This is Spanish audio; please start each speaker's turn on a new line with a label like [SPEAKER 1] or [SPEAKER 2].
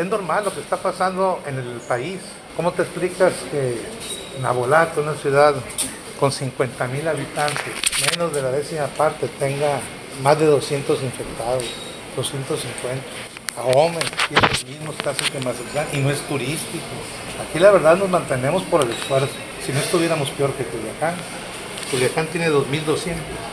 [SPEAKER 1] Es normal lo que está pasando en el país. ¿Cómo te explicas que Nabolato, una ciudad con 50 mil habitantes, menos de la décima parte, tenga más de 200 infectados, 250? Ahome tiene los mismos casos que Mazatlán y no es turístico. Aquí la verdad nos mantenemos por el esfuerzo. Si no estuviéramos peor que Culiacán. Culiacán tiene 2.200.